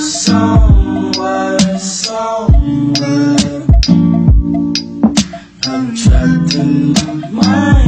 somewhere, somewhere. I'm trapped in my mind,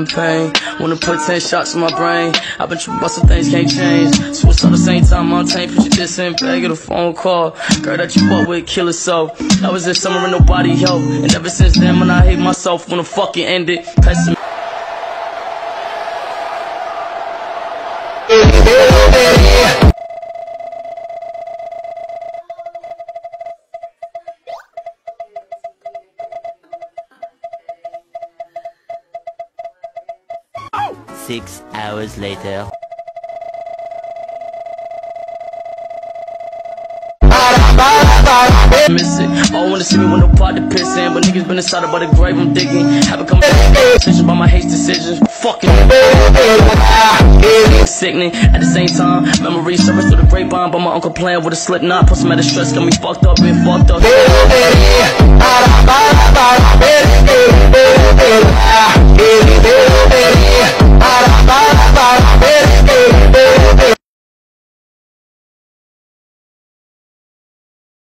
In pain. Wanna put 10 shots in my brain. Been tripping about some things can't change. Suicide the same time I'm tamed. Put your diss in bag of a phone call. Girl that you fuck with, kill herself. That was this summer and nobody helped. And ever since then, when I hate myself, wanna fucking end it. Pessim- Six hours later. miss it. All wanna see me with no pot to piss in, but niggas been inside about the grave I'm digging. Have a conversation about my hate decisions. Fucking sickening. At the same time, memories surface through the grapevine, but my uncle playing with a slip knot. Plus, some of the stress got me fucked up, been fucked up.